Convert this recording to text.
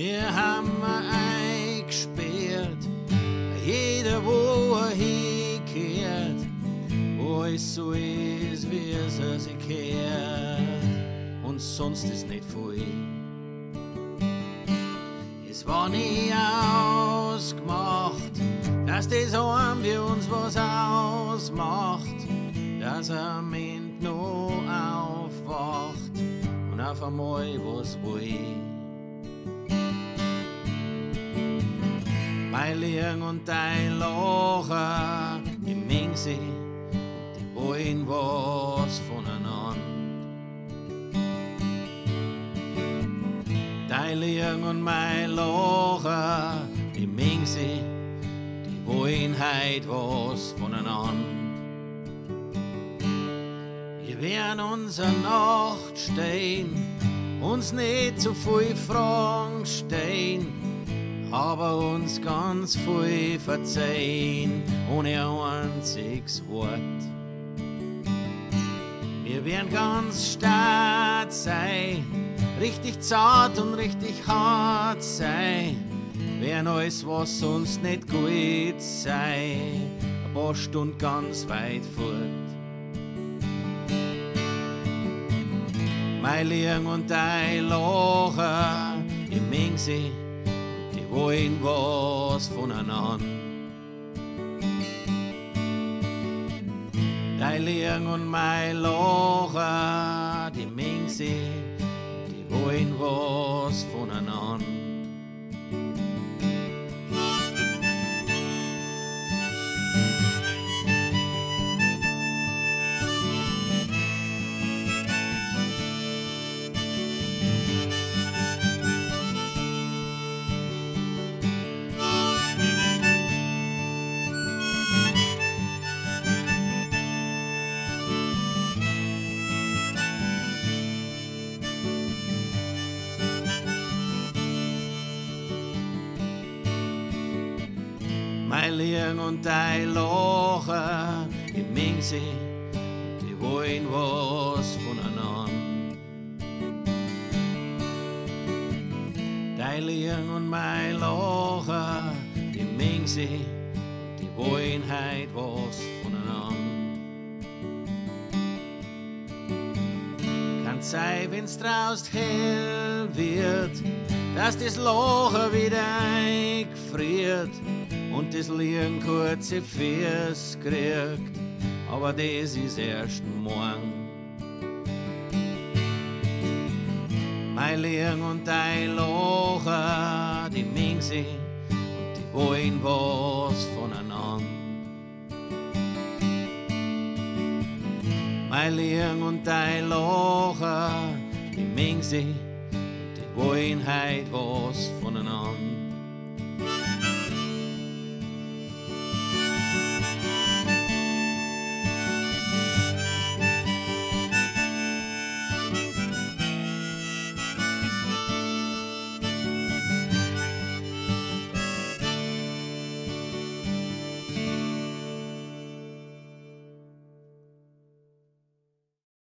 Wir haben eingesperrt, jeder wo er hinkehrt, wo es so ist, wie es sich kehrt, und sonst ist nicht viel. Es war nie ausgemacht, dass das haben wir uns was ausmacht, dass er Ende noch aufwacht und auf einmal was will. Mein Liegen und dein Lachen im Mingsee, die wollen was voneinander. Dein Liegen und mein Lachen im Mingsee, die wollen heut was voneinander. Wir werden unsere Nacht stehen, uns nicht zu viel Fragen stehen aber uns ganz viel verzeihen, ohne ein einziges Wort. Wir werden ganz stark sein, richtig zart und richtig hart sein, werden alles, was uns nicht gut sei, ein paar Stunden ganz weit fort. Mein Liegen und dein Lachen im Mingsee, wollen was voneinander. Dein Liegen und mein Lachen, die Mingse, die wollen was voneinander. Mein Liegen und dein Lachen im Mingsee, die wollen was voneinander. Dein Liegen und mein Lachen im Mingsee, die wollen heut was voneinander. Sein, wenn's draußen hell wird, dass das Lachen wieder eingefriert und das Liegen kurze Füße kriegt, aber das ist erst morgen. Mein Liegen und dein Lachen, die Mingse und die wollen was voneinander. Mein Liegen und dein Lachen, die Mingse und die wollen heut was voneinander.